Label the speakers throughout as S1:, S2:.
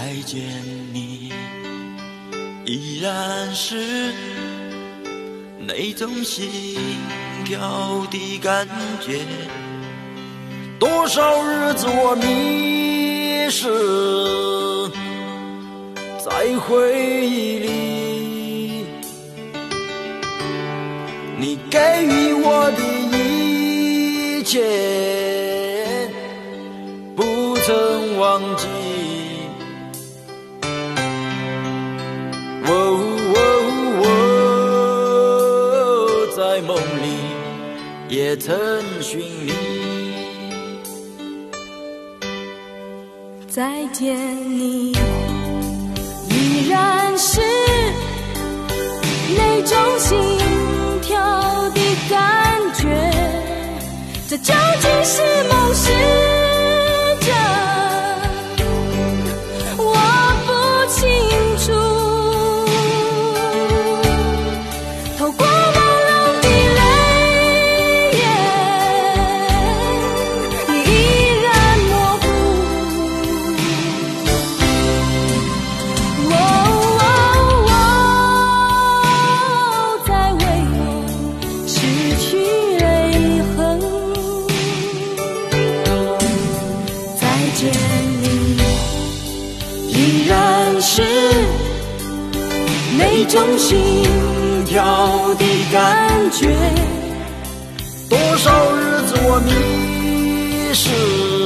S1: 再见你，依然是那种心跳的感觉。多少日子我迷失在回忆里，你给予我的一切不曾忘记。也曾寻觅。
S2: 再见你，依然是那种心跳的感觉。这究竟是梦是真？
S1: 是那种心跳的感觉。多少日子我迷失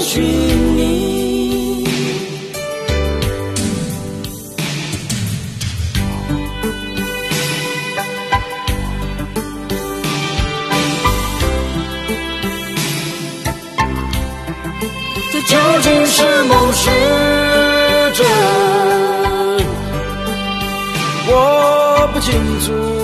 S1: 寻你。这究竟是梦是真？我不清楚。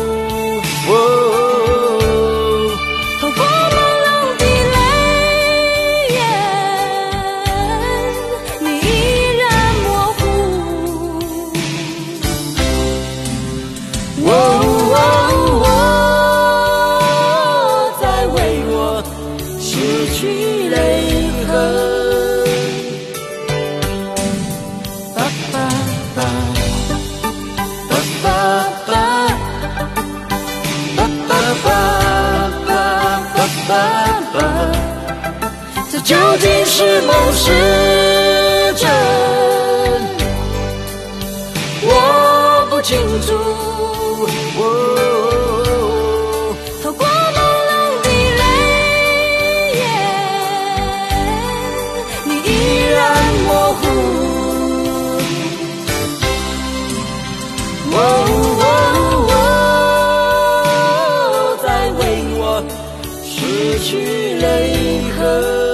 S1: 爸爸爸爸爸这究竟是梦是？失去了以后。